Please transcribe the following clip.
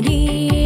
り